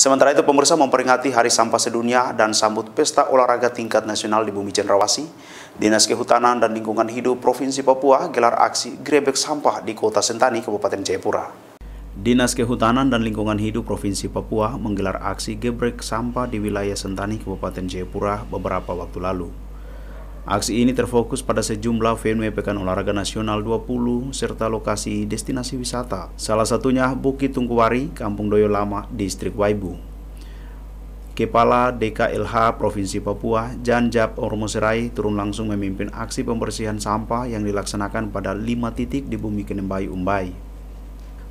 Sementara itu pemirsa memperingati Hari Sampah Sedunia dan sambut pesta olahraga tingkat nasional di Bumi Cendrawasih, Dinas Kehutanan dan Lingkungan Hidup Provinsi Papua gelar aksi grebek sampah di Kota Sentani, Kabupaten Jayapura. Dinas Kehutanan dan Lingkungan Hidup Provinsi Papua menggelar aksi gebrek sampah di wilayah Sentani, Kabupaten Jayapura beberapa waktu lalu. Aksi ini terfokus pada sejumlah venue Pekan Olahraga Nasional 20 serta lokasi destinasi wisata. Salah satunya Bukit Tungkuwari, Kampung Doyo Lama, Distrik Waibu. Kepala DKLH Provinsi Papua, Janjab Ormoserai turun langsung memimpin aksi pembersihan sampah yang dilaksanakan pada lima titik di Bumi Kenembai Umbai.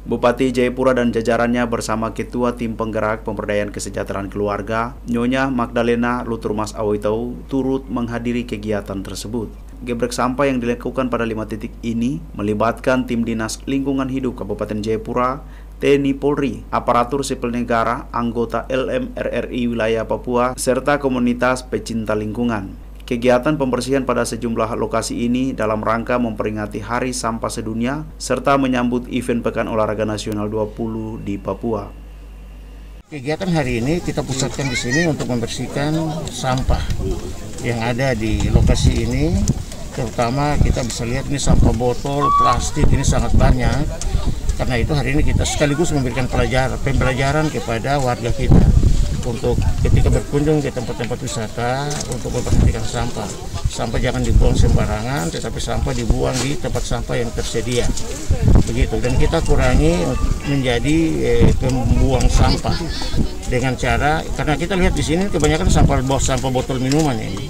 Bupati Jayapura dan jajarannya bersama Ketua Tim Penggerak Pemberdayaan Kesejahteraan Keluarga, Nyonya Magdalena Luturmas Awitau, turut menghadiri kegiatan tersebut. Gebrek sampah yang dilakukan pada lima titik ini melibatkan tim Dinas Lingkungan Hidup Kabupaten Jayapura, TNI Polri, aparatur sipil negara, anggota LMRRI wilayah Papua, serta komunitas pecinta lingkungan. Kegiatan pembersihan pada sejumlah lokasi ini dalam rangka memperingati Hari Sampah Sedunia serta menyambut event Pekan Olahraga Nasional 20 di Papua. Kegiatan hari ini kita pusatkan di sini untuk membersihkan sampah yang ada di lokasi ini. Terutama kita bisa lihat ini sampah botol, plastik ini sangat banyak. Karena itu hari ini kita sekaligus memberikan pelajaran, pembelajaran kepada warga kita untuk ketika berkunjung ke tempat-tempat wisata untuk memperhatikan sampah. Sampah jangan dibuang sembarangan, tetapi sampah dibuang di tempat sampah yang tersedia. Begitu. Dan kita kurangi menjadi eh, pembuang sampah dengan cara karena kita lihat di sini kebanyakan sampah sampah botol minuman ini.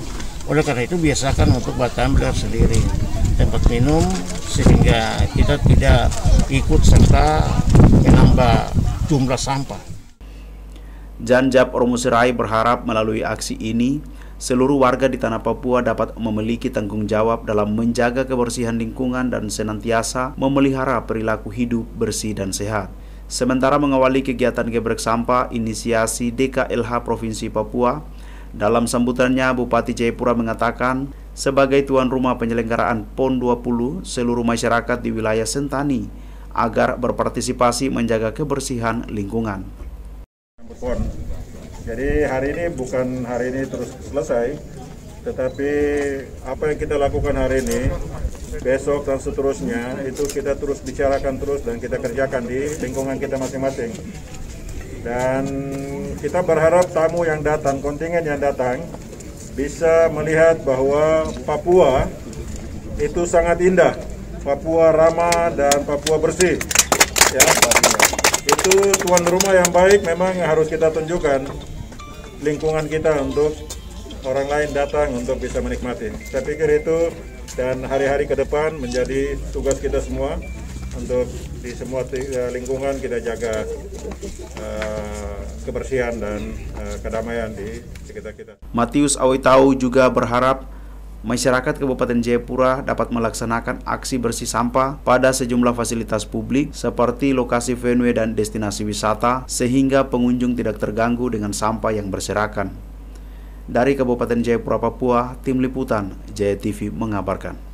Oleh karena itu biasakan untuk tumbler sendiri tempat minum sehingga kita tidak ikut serta menambah jumlah sampah. Janjab Ormusirai berharap melalui aksi ini, seluruh warga di tanah Papua dapat memiliki tanggung jawab dalam menjaga kebersihan lingkungan dan senantiasa memelihara perilaku hidup bersih dan sehat. Sementara mengawali kegiatan gebrek sampah inisiasi DKLH Provinsi Papua, dalam sambutannya Bupati Jayapura mengatakan, sebagai tuan rumah penyelenggaraan PON 20 seluruh masyarakat di wilayah Sentani agar berpartisipasi menjaga kebersihan lingkungan. PON. Jadi hari ini bukan hari ini terus selesai, tetapi apa yang kita lakukan hari ini, besok dan seterusnya itu kita terus bicarakan terus dan kita kerjakan di lingkungan kita masing-masing. Dan kita berharap tamu yang datang, kontingen yang datang, bisa melihat bahwa Papua itu sangat indah. Papua ramah dan Papua bersih. Ya, itu tuan rumah yang baik memang harus kita tunjukkan lingkungan kita untuk orang lain datang untuk bisa menikmati. Saya pikir itu dan hari-hari ke depan menjadi tugas kita semua untuk di semua eh, lingkungan kita jaga uh, kebersihan dan uh, kedamaian di sekitar kita. Matius Awitau juga berharap masyarakat Kabupaten Jayapura dapat melaksanakan aksi bersih sampah pada sejumlah fasilitas publik seperti lokasi venue dan destinasi wisata sehingga pengunjung tidak terganggu dengan sampah yang berserakan. Dari Kabupaten Jayapura, Papua, Tim Liputan Jaya TV mengabarkan.